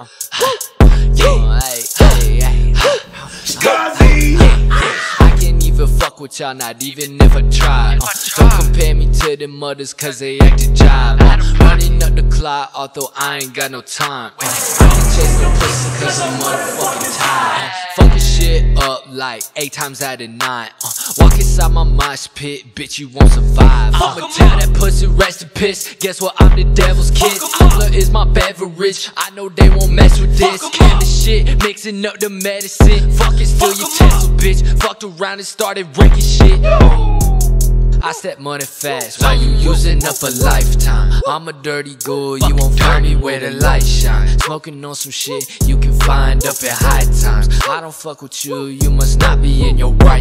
I can't even fuck with y'all, not even if I tried. Uh, don't compare me to them mothers, cause they acted jive. Uh, running up the clock, although I ain't got no time. Uh, I can chase no pussy, cause I'm motherfucking tired. Fucking shit up like eight times out of nine. Uh, walk inside my mosh pit, bitch, you won't survive. I'ma rest in piss. Guess what? I'm the devil's kid. Cola is my beverage. I know they won't mess with this. Can the shit, mixing up the medicine. Fuck it, steal your Tesla, bitch. Fucked around and started breaking shit. I step money fast while you using up a lifetime. I'm a dirty ghoul, you won't find me where the light shine. Smoking on some shit you can find up at high times. I don't fuck with you, you must not be in your right.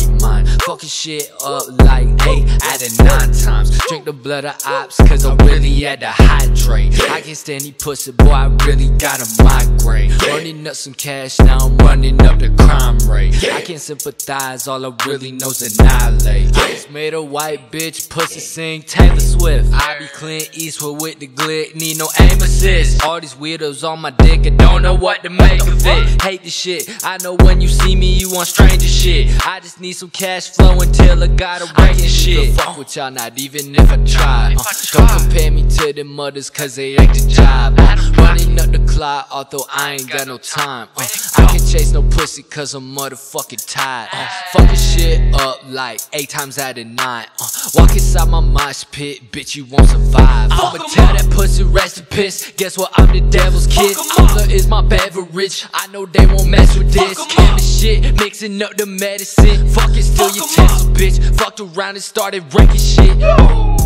Fucking shit up like eight out of nine times. Drink the blood of ops, cause I'm really at the hydrate. I can't stand any pussy, boy, I really got a migraine. Running up some cash, now I'm running up the crime rate. I can't sympathize, all I really know's annihilate. I just made a white bitch pussy sing Taylor Swift. I be Clint Eastwood with the glick, need no aim assist. All these weirdos on my dick, I don't know what to make of it. Hate the shit, I know when you see me, you want stranger shit. I just need some cash flow until I got a break and shit. Fuck with y'all, not even if I try. Uh, don't compare me to them mothers, cause they acted jive. Uh, running up the clock, although I ain't got no time. Uh, I can't chase no pussy, cause I'm motherfucking tired. Uh, fucking shit up like eight times out of nine. Uh, walk inside my mosh pit, bitch, you won't survive. I'ma tell that pussy rest in piss. Guess what? I'm the devil's kid. Cola is my beverage. I know they won't mess with this. Can the shit, mixing up the medicine. Fuck it, steal your Tesla, bitch. Fucked around and started wrecking shit.